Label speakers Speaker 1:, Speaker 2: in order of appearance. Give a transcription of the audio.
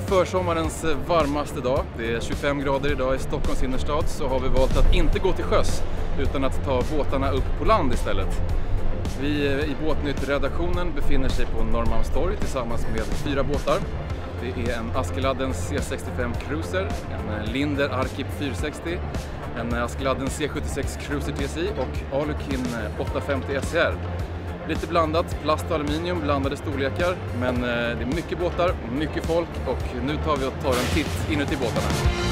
Speaker 1: försommarens varmaste dag, det är 25 grader idag i Stockholms innerstad, så har vi valt att inte gå till sjöss utan att ta båtarna upp på land istället. Vi i Båtnytt-redaktionen befinner sig på Norrmalmstorg tillsammans med fyra båtar. Det är en Askeladden C65 Cruiser, en Linder Arkip 460, en Askeladden C76 Cruiser TSI och Alukin 850 SCR. Lite blandat, plast och aluminium, blandade storlekar, men eh, det är mycket båtar, mycket folk och nu tar vi och tar en titt inuti båtarna.